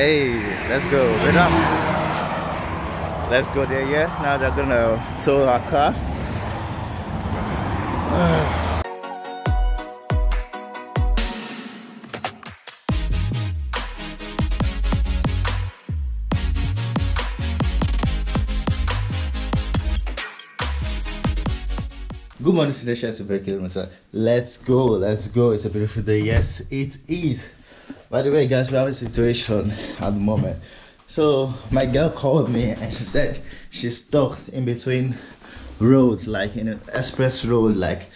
Hey, let's go. Relax. Let's go there, yeah? Now they're gonna tow our car. Good morning, Super Let's go, let's go. It's a beautiful day. Yes, it is. By the way, guys, we have a situation at the moment. So my girl called me and she said she's stuck in between roads, like in an express road, like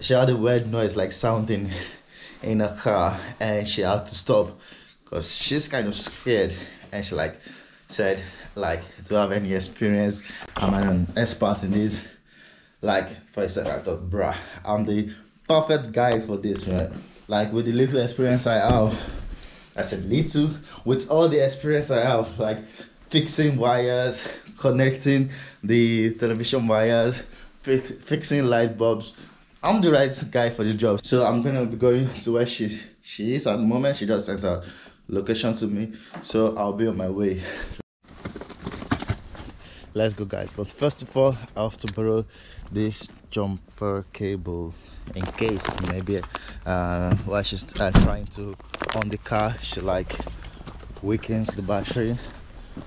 she had a weird noise like sounding in a car and she had to stop because she's kind of scared. And she like said like do you have any experience? Am i'm an expert in this. Like for a second i thought bruh i'm the perfect guy for this right? Like with the little experience i have i said little with all the experience i have like fixing wires connecting the television wires fi- fixing light bulbs. I'm the right guy for the job. So i'm gonna be going to where she she is at the moment. She just sent her location to me. So i'll be on my way let's go guys. But first of all i have to borrow this jumper cable in case maybe uh while she's uh, trying to on the car she like weakens the battery.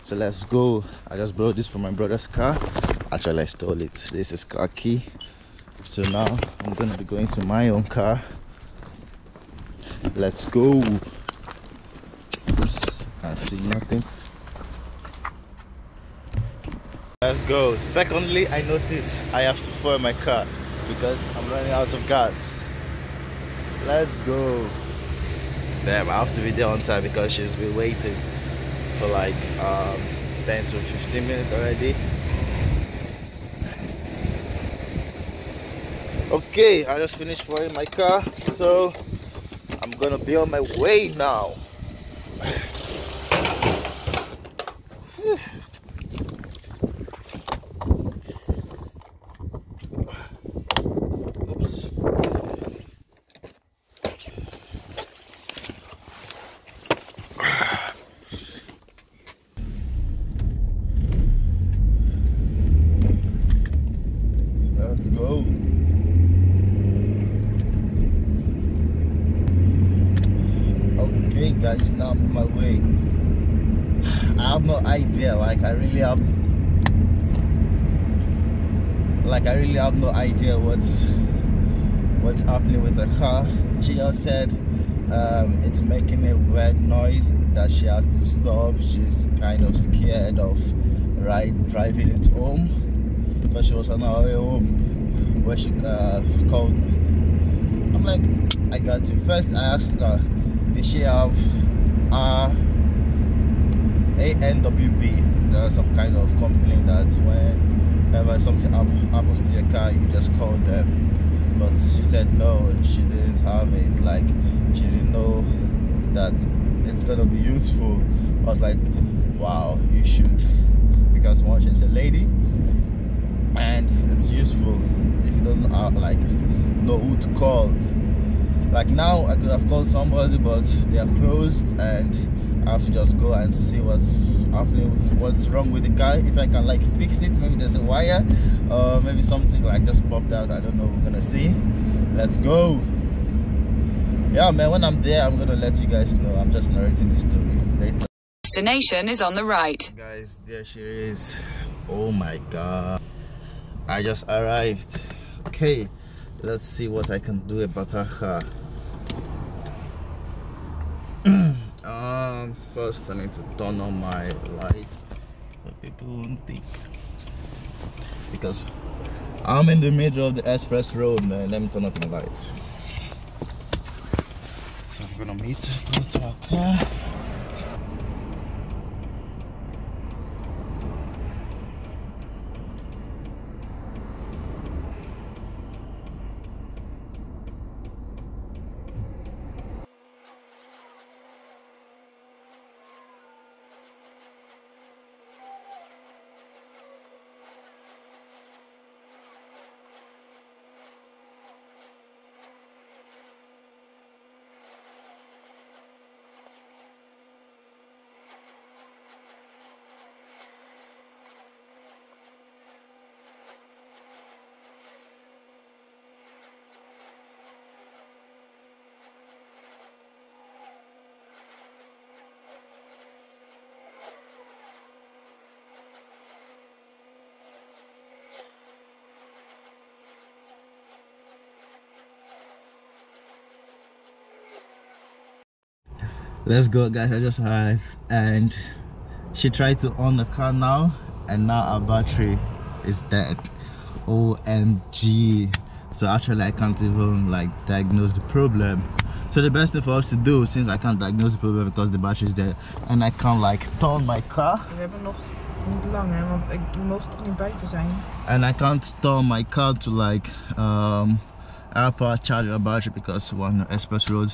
So let's go. I just borrowed this from my brother's car. Actually i stole it. This is car key. So now i'm gonna be going to my own car. Let's go. Oops, can't see nothing Let's go. Secondly, I notice I have to fuel my car because I'm running out of gas. Let's go. Damn, I have to be there on time because she's been waiting for like um, 10 to 15 minutes already. Okay, I just finished fueling my car, so I'm gonna be on my way now. Oops. Let's go. Okay, guys, now I'm on my way. I have no idea, like, I really have like I really have no idea what's what's happening with the car. She just said um, it's making a weird noise that she has to stop. She's kind of scared of right driving it home because she was on her way home where she uh, called me. I'm like, I got you. First, I asked her, did she have uh, ANWB? There's some kind of company that when whenever something happens to your car you just call them but she said no she didn't have it. Like she didn't know that it's gonna be useful. I was like wow you should. Because one she's a lady and it's useful if you don't uh, like know who to call. Like now i could have called somebody but they are closed and I have to just go and see what's happening, what's wrong with the car. If I can like fix it, maybe there's a wire, or maybe something like just popped out. I don't know. We're gonna see. Let's go. Yeah, man. When I'm there, I'm gonna let you guys know. I'm just narrating the story later. Destination is on the right. Guys, there she is. Oh my god. I just arrived. Okay, let's see what I can do about her car. um first i need to turn on my lights so people won't think because i'm in the middle of the express road man. Let me turn off the lights. I'm gonna meet go to let's go guys. I just arrived and she tried to on the car now and now our battery is dead. Omg so actually i can't even like diagnose the problem. So the best thing for us to do since i can't diagnose the problem because the battery is dead and i can't like turn my car. We hebben nog niet lang hè, want ik mogen toch niet buiten zijn. and i can't turn my car to like um airpower charge our battery because we're on the express road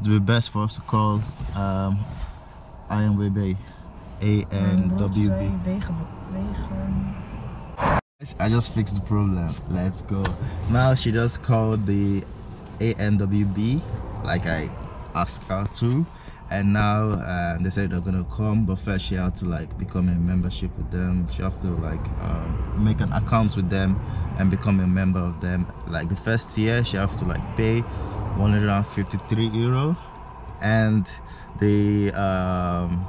it would be best for us to call um IMWB ANWB zei Wegen, wegen. I just fixed the problem. Let's go. Now she just called the ANWB like I asked her to. And now uh, they said they're gonna come, but first she had to like become a membership with them. She have to like um, make an account with them and become a member of them. Like the first year, she have to like pay 153 euro, and the um,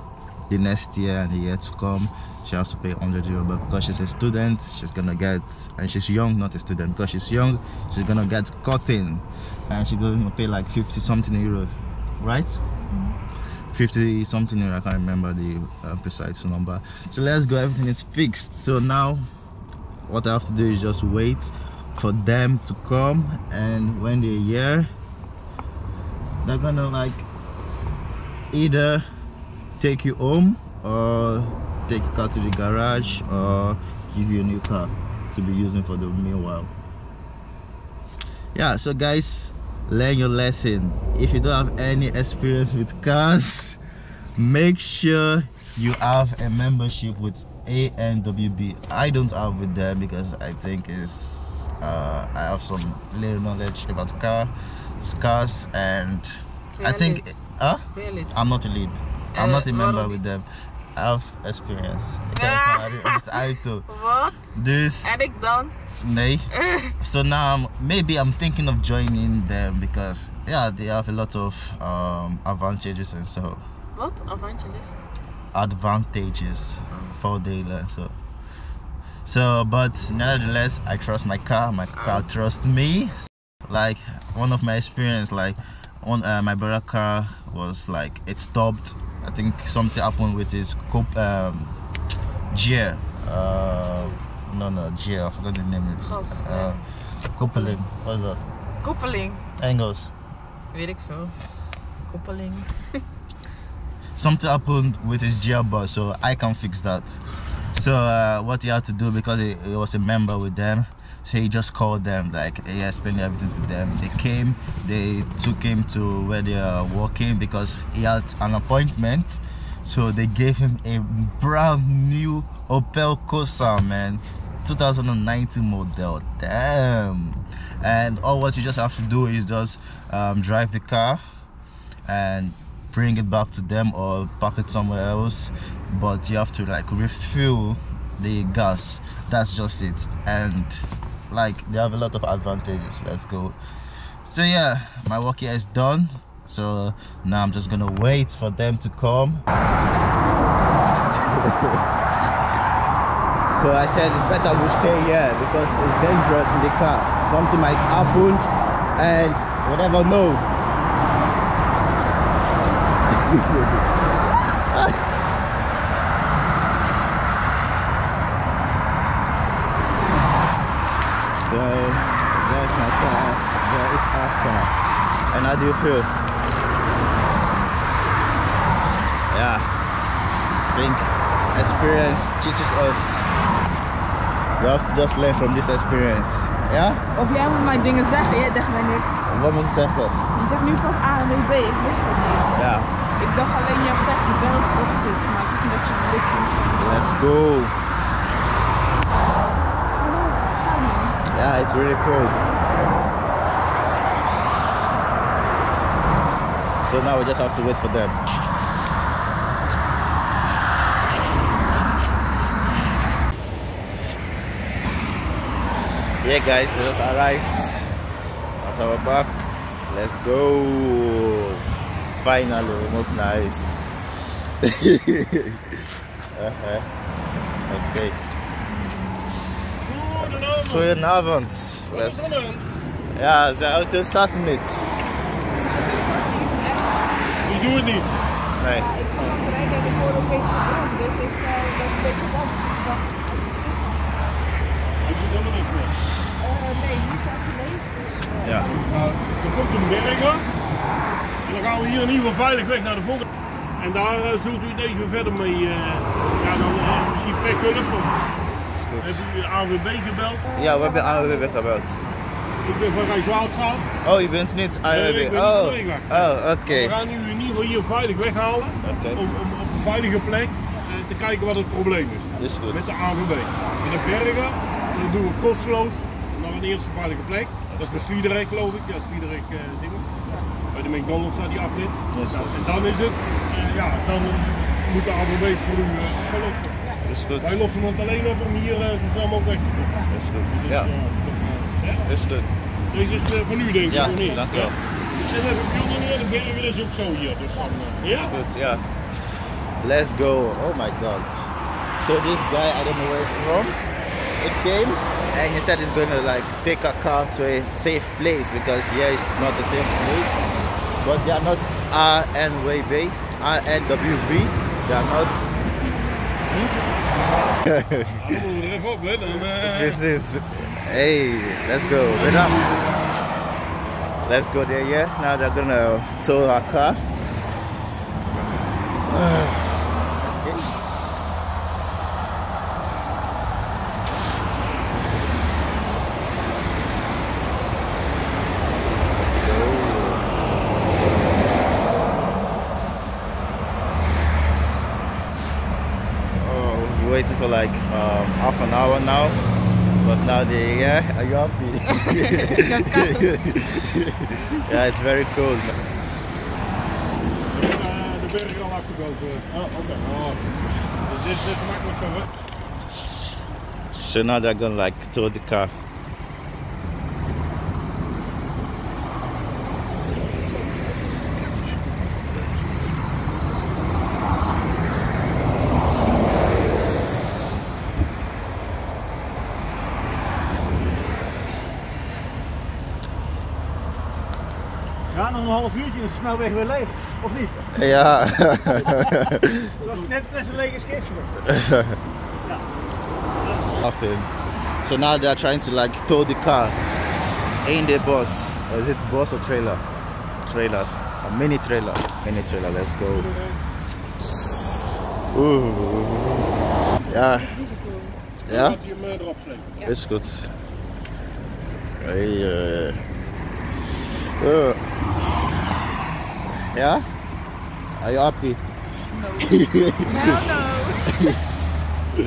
the next year and the year to come she has to pay 100 euro. But because she's a student she's gonna get and she's young not a student. Because she's young she's gonna get cutting and she's gonna pay like 50 something euro right? 50 something euro i can't remember the uh, precise number. So let's go everything is fixed. So now what i have to do is just wait for them to come and when they're here they're gonna like either take you home or take your car to the garage or give you a new car to be using for the meanwhile. Yeah so guys learn your lesson. If you don't have any experience with cars make sure you have a membership with ANWB I don't have with them because I think it's uh, I have some little knowledge about car cars and I think huh I'm not a lead. I'm Uh, not a member with them. I have experience. Ik heb ervaring op het auto. Wat? Dus En ik dan? nee. So now I'm- maybe I'm thinking of joining them because yeah they have a lot of um, advantages and so Wat? Evangelist? Advantages for daily so. So but nevertheless I trust my car. My car trusts me. Like one of my experience like on uh, my brother car was like it stopped i think something happened with his cop um gear uh no no gear i forgot the name of it uh coupling what is that Koppeling. angles Weet ik veel. Koppeling. something happened with his gearbox so i can fix that. So uh, what he had to do because he, he was a member with them so he just called them like he explained everything to them. They came they took him to where they are working because he had an appointment. So they gave him a brand new opel corsa man. 2019 model damn. And all what you just have to do is just um, drive the car and bring it back to them or park it somewhere else but you have to like refuel the gas. That's just it. And like they have a lot of advantages. Let's go. So yeah my work here is done. So now i'm just gonna wait for them to come. So i said it's better we stay here because it's dangerous in the car. Something might happen and we never know So there's my car, there is our car. And how do you feel? Yeah. I think experience teaches us. We have to just learn from this experience. Ja? Of jij moet mij dingen zeggen, jij zegt mij niks. Wat moet ik zeggen? Je zegt nu pas ANWB, ik wist dat niet. Ja. Ik dacht alleen je hebt echt die belt op zit, maar ik wist niet dat je van. Let's go. Yeah, it's really cool. So now we just have to wait for them. Yeah guys, they just arrived at our back. Let's go. Finally, we look nice. uh-huh. Okay. Goedenavond. Let's- Ja, zijn auto staat er niet. Die doen het niet. Nee. Ja, ik zat te rijden en ik hoorde opeens gebrand. Dus ik uh, werd een beetje bang. Dus ik dacht, oh, het is goed. Ik doe helemaal niks meer. Eh, nee, nu staat hij leeg. Dus, eh, Ja. Nou, er komt een berger. Dan gaan we hier in ieder geval veilig weg naar de volgende. En daar eh, zult u het even verder mee. eh ja, dan eh, misschien of heeft u de ANWB gebeld. Ja, we hebben ANWB gebeld. Ik ben van Rijkswaterstaat. Oh, je bent niet ANWB? ik ben oh, oh oké. We gaan u in ieder geval hier veilig weghalen. Oké. Om, om op een veilige plek eh, te kijken wat het probleem is. Is goed. Met de ANWB. In de bergen, dat doen we kosteloos. Naar een eerste veilige plek. Dat is bij Sliederik geloof ik. Ja, dingen. Bij de McDonald's staat die afrit. Is Nou, goed. en dan is het, eh, ja, dan moet de ANWB het voor u eh, oplossen. Is goed. Wij lossen het alleen op om hier eh, zo snel mogelijk weg te doen. Is goed. Dus, Ja, is goed. Deze is van u denk ik, Ja, of niet? dankjewel. Ja. Ik zet even op jullie neer, de bergen is ook zo hier. Dus dan, ja? Good, yeah. Let's go. Oh my god. So this guy, I don't know where he's from. It came and he said he's gonna like take a car to a safe place because here is not a safe place. But they are not ANWB, ANWB. They are not. Dan moeten we er even op, hè. Dan, eh, this is. Hey, let's go. Let's go there, yeah. Now they're gonna tow our car. Let's go. Oh, we're waiting for like um, half an hour now. But now they, yeah, are you happy? yeah, it's very cold. de bergen al afgebroken. Oh, oké. Oh. Dus dit is gemakkelijk zo, hè. So now they're gonna like tow the car. Ja, nog een half uurtje is de snelweg weer leeg. Of niet? Yeah. Zoals net net een lege schrift. Nothing. So now they're trying to like tow the car in the bus. Or is it bus or trailer? Trailer. A mini trailer. Mini trailer. Let's go. Ooh. Eh, erop slepen. Is goed. Hey, eh. eh. Ja? Are you happy? Hell no.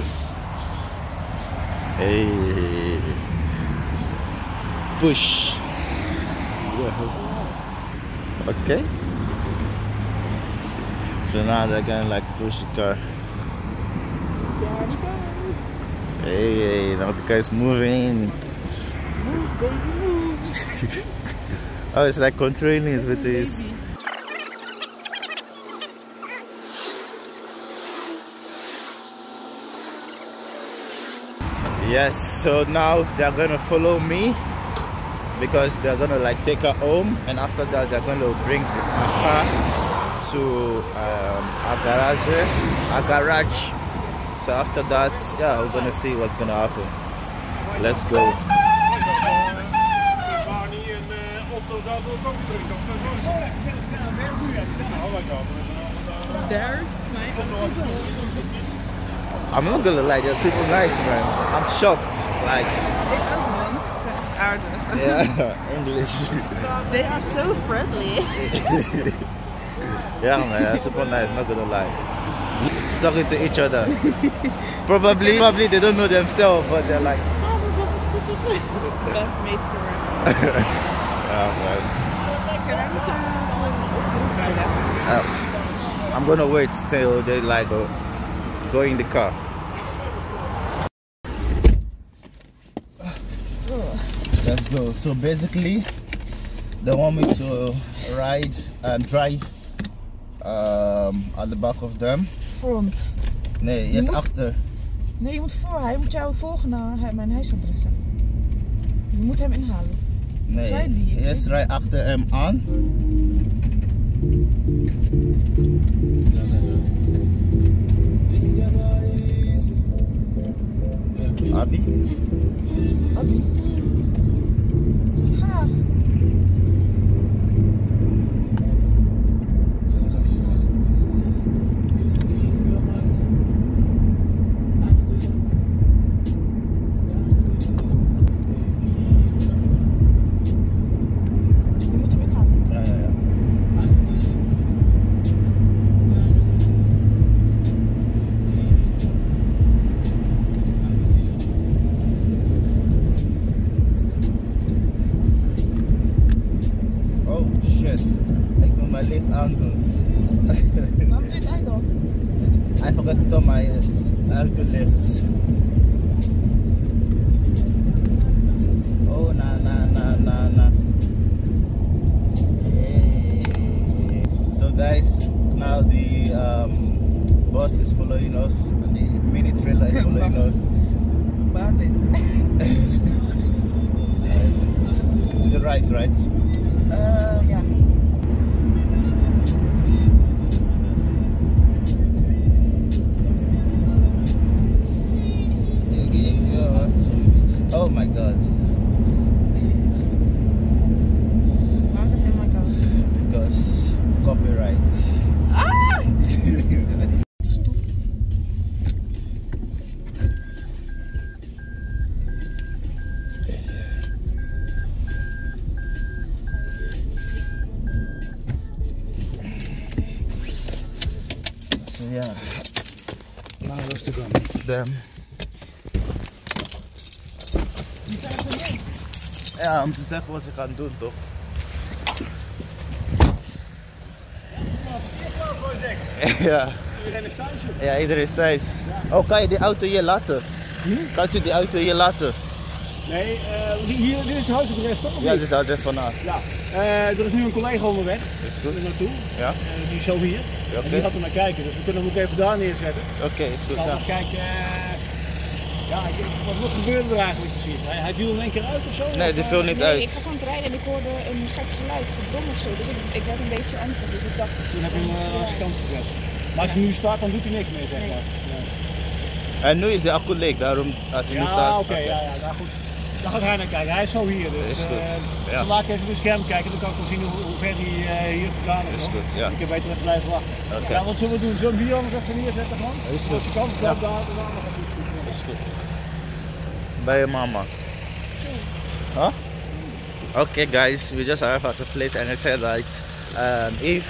Hey. Push. Okay. So now they're gonna like push the car. There we go. Hey, hey, now the guy's moving. Move, baby, move. Oh, it's like controlling his with his. Yes, so now they're gonna follow me because they're gonna like take her home, and after that they're gonna bring my car to um, a garage, garage. So after that, yeah, we're gonna see what's gonna happen. Let's go. Barney en I'm not gonna lie, they're super nice, man. I'm shocked. Like, man. Ze zijn echt yeah, English. They are so friendly. yeah, man, super nice. Not gonna lie. Talking to each other. Probably, probably they don't know themselves, but they're like, Best mate for yeah, man. Lekker, wij moeten vroeg rijden. Uh, I'm gonna wait till they like go, go in the car. Let's go. So basically, they want me to ride and drive um, at the back of them. Front. Nee, Je yes, moet- achter. Nee, je moet voor. Hij moet jou volgen naar mijn huisadres. Je moet hem inhalen. Nee, zei die? eerst rij achter hem aan. Abi? Ga. Je zeggen wat ze gaan doen toch? Ja, Iedereen is thuis. ja, iedereen is thuis. Oh, kan je die auto hier laten? Kan je die auto hier laten? Nee, eh, hier, dit is het huisadres toch? Of Ja, dit is het adres van haar. Ja, eh, er is nu een collega onderweg. Is Er goed? naartoe. Ja? Eh, die is zo hier. Ja, En die gaat er naar kijken. Dus we kunnen hem ook even daar neerzetten. Oké, is goed. Dan Ja. kijken. Eh, ja, ik- wat, wat gebeurde er eigenlijk precies? Hij, hij viel in één keer uit of zo? Nee, die eh, viel niet nee, uit. ik was aan het rijden en ik hoorde een gek geluid, gedrom of zo. Dus ik, ik werd een beetje angstig. Dus ik dacht, Toen heb je hem eh, aan de kant gezet. Maar als hij nu staat, dan doet hij niks meer, zeg maar. Nee. En nu is de accu leeg, daarom als hij nu Ja, staat. oké, ja, ja, nou goed. Dan gaat hij naar kijken. Hij is zo hier. Dus, Is goed, eh, ja. laat ik even op het scherm kijken. Dan kan ik wel zien hoe, hoe ver hij eh, hier gedaan is. Is hoor. goed, ja. Ik heb beter even blijven wachten. Oké. Ja, wat zullen we doen? Zullen we hier anders even neerzetten gewoon? Is goed, de kant, ja. dan daar, dan. Is goed. Je mama. Huh? Okay guys, we just arrived at the place and I said that um, if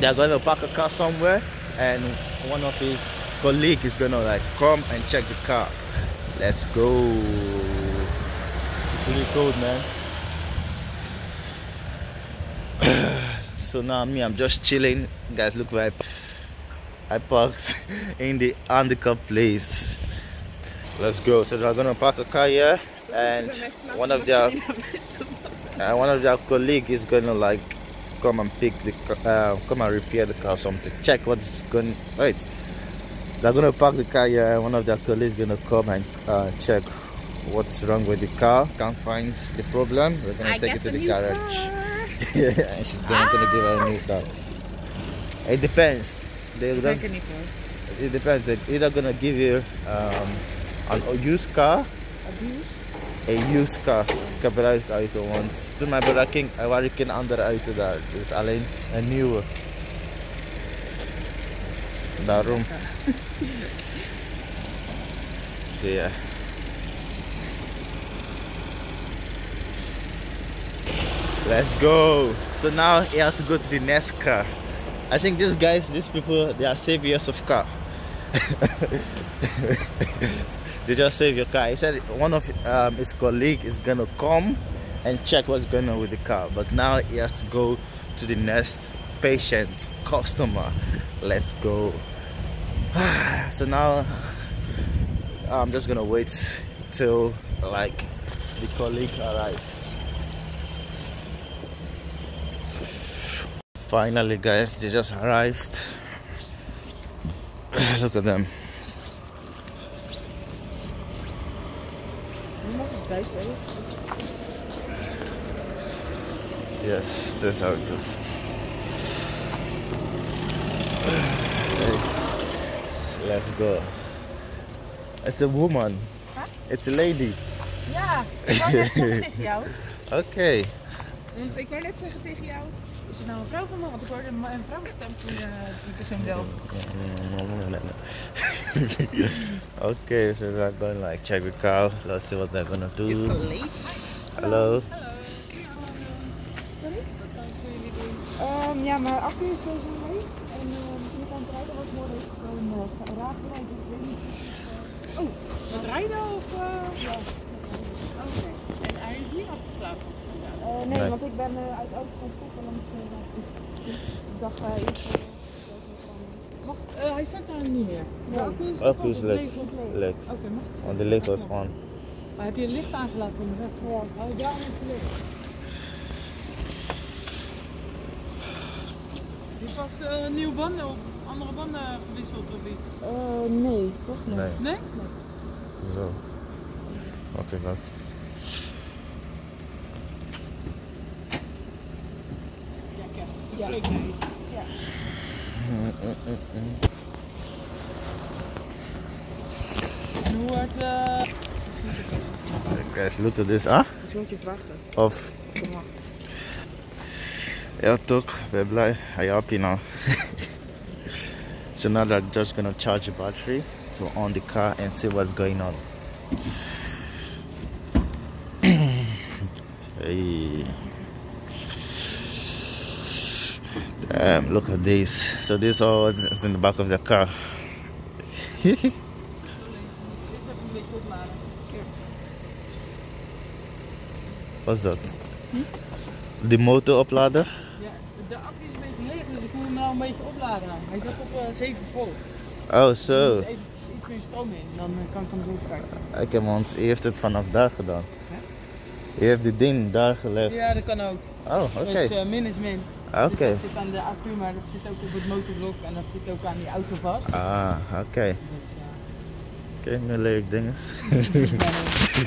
they're gonna park a car somewhere and one of his colleague is gonna like come and check the car. Let's go. It's really cold man. so now me I'm just chilling. Guys look where I, I parked in the handicap place. Let's go. So they're gonna park a car here, and one of their uh, one of their colleague is gonna like come and pick the car, uh, come and repair the car, or something. To check what's going. Wait, they're gonna park the car here, and one of their colleagues is gonna come and uh, check what's wrong with the car. Can't find the problem. We're gonna take it to the garage. yeah, and she's gonna give her a new car. It depends. They ik just, denk het niet hoor. it depends. They're either gonna give you um, an used car, Abuse? a used car, gebruikt auto. Want toen mijn ging, er waren geen andere auto daar. Dus alleen een nieuwe. Daarom. Zie je. Let's go. So now he has to go to the next car. I think these guys, these people, they are saviors of car. they just save your car. He said one of um, his colleague is gonna come and check what's going on with the car, but now he has to go to the next patient customer. Let's go. so now I'm just gonna wait till like the colleague arrives. Finally, guys, they just arrived. Look at them. uit, Yes, dat is auto. Let's go. It's a woman. Huh? It's a lady. Ja, ik wou net zeggen tegen jou. Oké. Okay. Want ik wou net zeggen tegen jou, Is het nou een vrouw van me? Want ik hoorde een, een vrouwenstem toen eh, die persoon belde. okay, so they're going like check the cow. Let's see what they're gonna It's do. late. Hello. Sorry? Ehm, ja, mijn accu is zo mee. En uh, toen ik aan het rijden was, hoorde ik gewoon uh, raakgeleid. Dus ik weet niet. Uh, oh, wat rijden of? Uh... Ja. Oké. En hij is niet afgeslapen. Uh, nee, Nee. want ik ben uh, uit stoppen langs de dus, dus ik dacht uh, eerst. Uh, Mag, eh, hij start nou niet meer. De Nee. accu is, Accu is op, leeg. leeg. Oké, Leeg. mag het On the light was on. Maar heb je het licht aangelaten onderweg? Ja. Oh, daarom is het licht. Je hebt pas eh, nieuwe banden of andere banden gewisseld of iets? Uh, nee, toch? Nee. Nee? Zo. Wat is dat? Kijk. Ja. Zekerheid. En hoe wordt eh Guys, look at this, huh? Het wachten. Of. Ja, toch. Ben blij. Hij happy now. so now they're just gonna charge the battery to on the car and see what's going on. hey. Damn, look at this. So this all is in the back of the car. Opladen. What's that? The motor oplader? Ja, de accu is een beetje leeg, dus ik moet hem nou een beetje opladen. Hij zat op eh 7 volt. Oh, Dus zo. even iets meer stroom in, dan eh, kan ik hem zo krijgen. Oké, want u heeft het vanaf daar gedaan. U heeft die ding daar gelegd. Ja, dat kan ook. Oh, oké. Dus eh, min is min. Oké. Dus dat zit aan de accu, maar dat zit ook op het motorblok en dat zit ook aan die auto vast. Ah, oké. Dus, eh, Oké, nu leer ik dingen.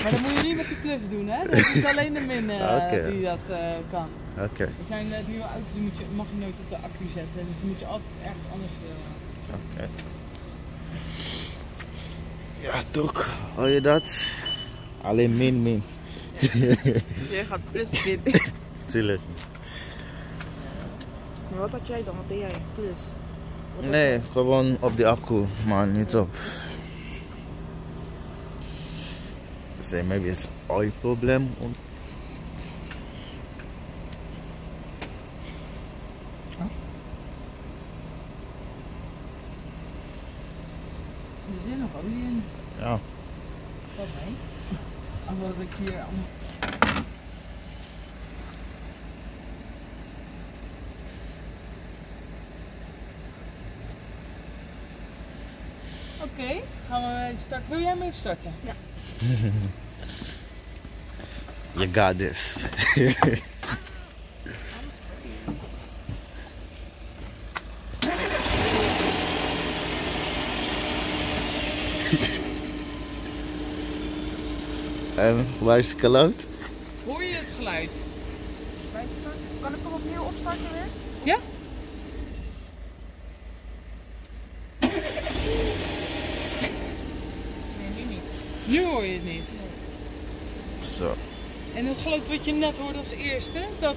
maar dat moet je niet met de plus doen, hè? Dat is alleen de min eh, die dat eh, kan. Oké, Er zijn eh, nieuwe auto's die moet je, mag je nooit op de accu zetten, dus die moet je altijd ergens anders eh, oké. Ja, toch. Hoor je dat? Alleen min, min. Jij gaat plus dit. Tuurlijk. maar Wat deed jij? Plus. Wat had Nee, jij? gewoon op de accu, maar niet op. Say maybe it's oil problem. Wil jij hem even starten? Ja. You got this. en waar is het geluid? Hoor je het geluid? Bij het starten. Kan ik hem opnieuw opstarten weer? Ja? Nee, nu niet. Nu hoor je het niet. Zo. En het geluid wat je net hoorde als eerste, dat,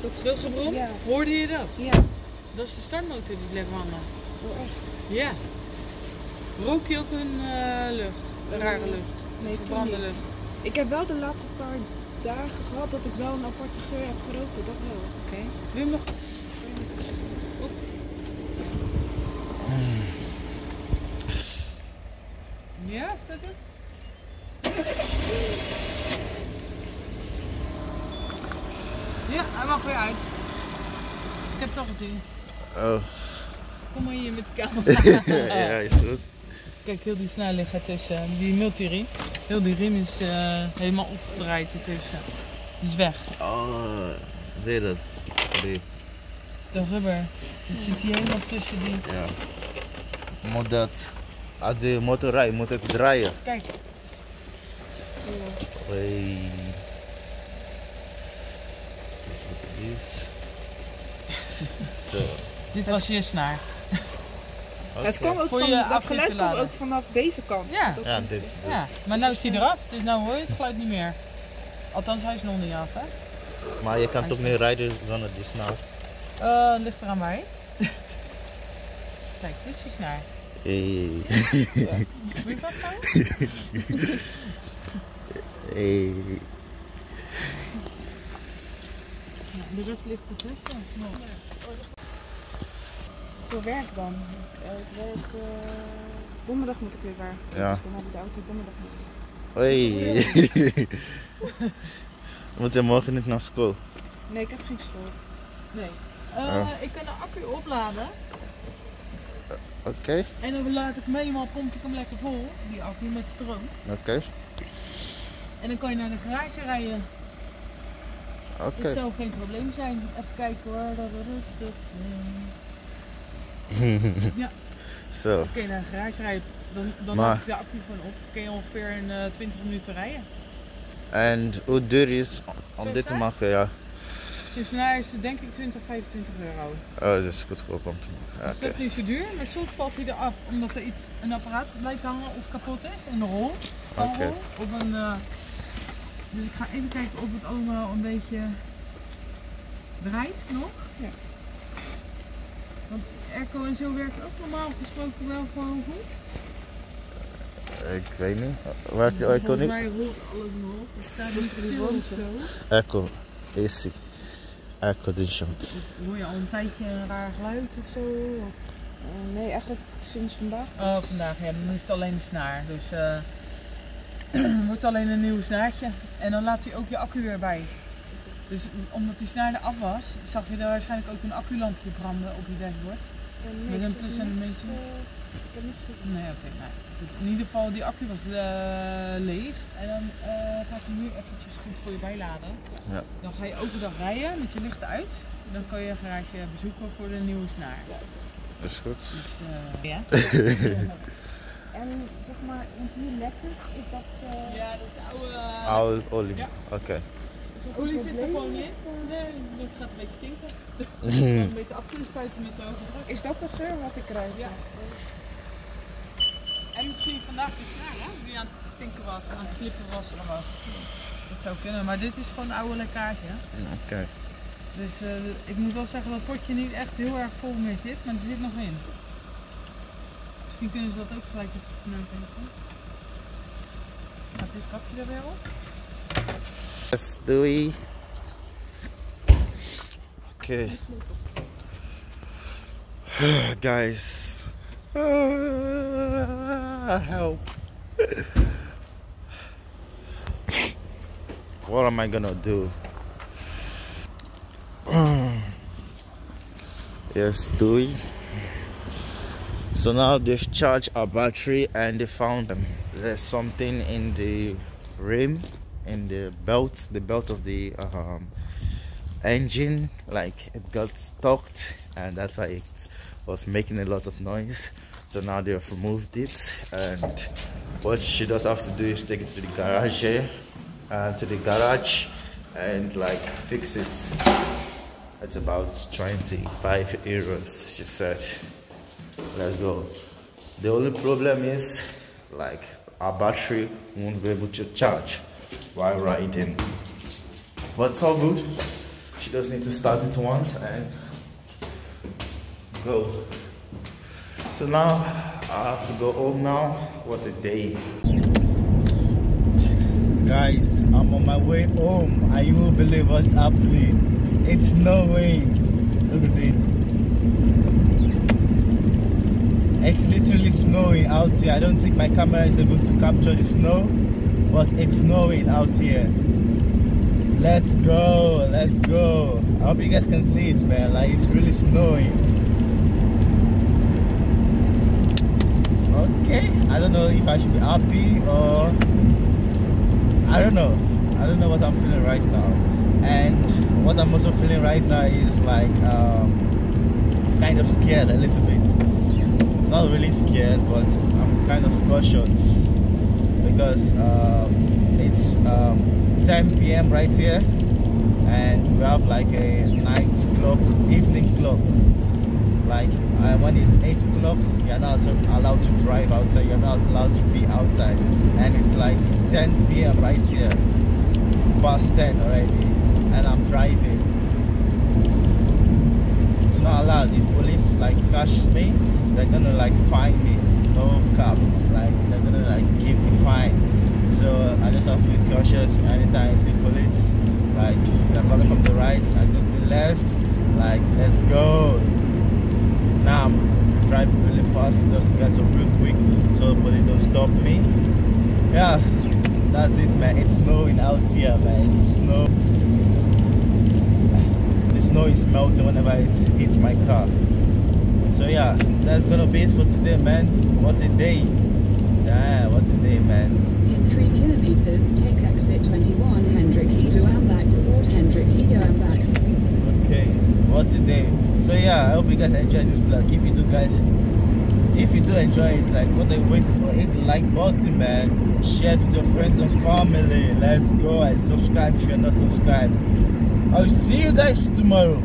Dat dat gebrom, Ja. hoorde je dat? Ja. Dat is de startmotor die bleef hangen. Oh, echt? Ja. Rook je ook een eh, lucht? Een rare lucht? Nee, Verbrande niet. lucht? Ik heb wel de laatste paar dagen gehad dat ik wel een aparte geur heb geroken. Dat wel. Oké. Wil je hem nog? Oep. Ja, is dat het? Ja, hij mag weer uit. Ik heb het al gezien. Oh. Kom maar hier met de camera. ja, is goed. Kijk, heel die snelheid ertussen. Die multiriem. Heel die riem is eh, helemaal opgedraaid ertussen. Die is weg. Oh, zie je dat? Die, De rubber. Het zit hier helemaal tussen die. ja. Moet dat, als je motor rijdt, moet het draaien. Kijk, Hey. Dit was je snaar. Het kwam ook Voor van, dat geluid kwam ook vanaf deze kant. Ja. Ja, dit. dus. Ja, maar nou is hij eraf, dus nou hoor je het geluid niet meer. Althans, hij is nog niet af, hè? Maar je kan toch niet rijden zonder die snel. Eh, ligt eraan mij. Kijk, dit is je snaar. Hey. Wil je vasthouden? Hey. Ja, de rest ligt ertussen. nog. Voor werk dan. Eh, ik werk, eh, donderdag moet ik weer werken. Ja. Dus dan heb ik de auto donderdag nodig. Hoi. Moet je morgen niet naar school? Nee, ik heb geen school. Nee. Eh, Oh. Ik kan de accu opladen Oké, en dan laat ik hem helemaal, pomp ik hem lekker vol, die accu met stroom. oké, En dan kan je naar de garage rijden. Oké. Dat zou geen probleem zijn. Even kijken hoor. Ja. Zo, Oké, naar de garage rijden. Dan, dan Maar- ik de accu gewoon op. Kun je ongeveer in eh 20 minuten rijden. en hoe duur is om dit te maken? Ja. Dus nou is het denk ik 20, 25 euro. Oh, dat is goedkoop om te maken. Dus Oké. dat is niet zo duur, maar soms valt hij eraf omdat er iets, een apparaat blijft hangen of kapot is. Een rol, een rol of een... eh, dus ik ga even kijken of het allemaal een beetje draait nog. Ja. Want airco en zo werkt ook normaal gesproken wel gewoon goed. Ik weet niet. Werkt de airco Volgens niet? mij rolt alles nog. Het staat niet stil of zo. Airco, AC, condition. Hoor je al een tijdje een raar geluid of zo? Of... Eh, nee, eigenlijk sinds vandaag. Oh, vandaag, ja, dan is het alleen de snaar. Dus eh wordt alleen een nieuw snaartje. En dan laat hij ook je accu weer bij. Dus omdat die snaar eraf was, zag je er waarschijnlijk ook een acculampje branden op je dashboard. Met een plus en een beetje? eh, ik heb niks gezien. Nee, oké. nee. Goed, in ieder geval, die accu was eh, leeg. En dan eh ga ik hem nu eventjes goed voor je bijladen. Ja. Dan ga je elke dag rijden met je lichten uit. Dan kan je een garage bezoeken voor de nieuwe snaar. Dat is goed. Dus eh, ja. En zeg maar, want hier lekt het, is dat... eh, Ja, dat is oude... Oude olie. Ja. Oké. is dat Olie een zit er gewoon in. Nee, dat gaat een beetje stinken. Een beetje afkoelspuiten met de hoge druk. Is dat de geur wat ik krijg? Ja. En misschien vandaag de snaar, hè? Die aan het stinken was, aan het slippen was er was. Dat zou kunnen, maar dit is gewoon oude lekkage. hè. Oké. Dus eh, ik moet wel zeggen dat het potje niet echt heel erg vol meer zit, maar er zit nog in. Kunnen ze dat ook gelijk. Gaat dit kapje er weer op? Yes, doei. Oké. Guys. Ah, help. What am I gonna do? yes, doei. So now they've charged our battery and they found um, there's something in the rim, in the belt, the belt of the um, engine, like it got stuck, and that's why it was making a lot of noise. So now they have removed it, and what she does have to do is take it to the garage here, uh, to the garage, and like fix it. It's about 25 euros, she said let's go. The only problem is like our battery won't be able to charge while riding. But it's all good. She just need to start it once and go. So now i have to go home now. What a day. Guys i'm on my way home. You won't believe what's happening it's snowing look at it it's literally snowing out here. I don't think my camera is able to capture the snow, but it's snowing out here. Let's go, let's go. I hope you guys can see it, man. Like it's really snowing. Okay, I don't know if I should be happy or I don't know. I don't know what I'm feeling right now. And what I'm also feeling right now is like um, kind of scared a little bit not really scared, but I'm kind of cautious because um, it's um, 10 p.m. right here, and we have like a night clock, evening clock. like uh, when it's 8 o'clock you're not allowed to drive outside you're not allowed to be outside and it's like 10 p.m right here past 10 already and i'm driving it's not allowed if police like catch me they're gonna like fine me. No cap. Like they're gonna like give me fine. So i just have to be cautious. Anytime i see police like they're coming from the right i go to the left. Like let's go. Now I'm driving really fast. Just to get some real quick so the police don't stop me. Yeah that's it man. It's snowing out here man. It's snow. The snow is melting whenever it hits my car so yeah that's gonna be it for today man. What a day. Yeah what a day man. In 3 kilometers, take exit 21 Hendrik Ido back toward Hendrik Ido back. okay what a day. So yeah i hope you guys enjoyed this vlog. If you do guys if you do enjoy it like what are you waiting for hit the like button man. Share it with your friends and family. Let's go and subscribe if you're not subscribed. I'll see you guys tomorrow